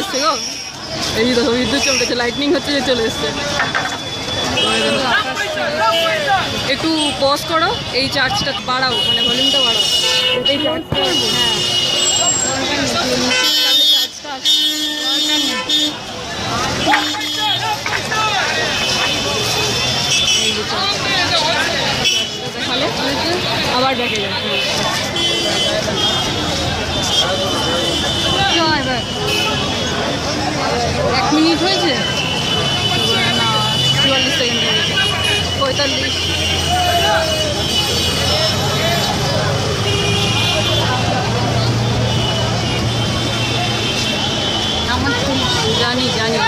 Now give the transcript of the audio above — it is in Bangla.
এসছে গো। এই দেখো, বিদ্যুৎ চমকেছে লাইটনিং হচ্ছে যে চলে এসছে। একটু পজ করো, এই চার্জটা বাড়াও মানে ভলিউমটা বাড়াও। আবার দেখে যাবে মিনিট হয়েছে? না চুয়াল্লিশ সেকেন্ড হয়েছে পঁয়তাল্লিশ। জানি জানি।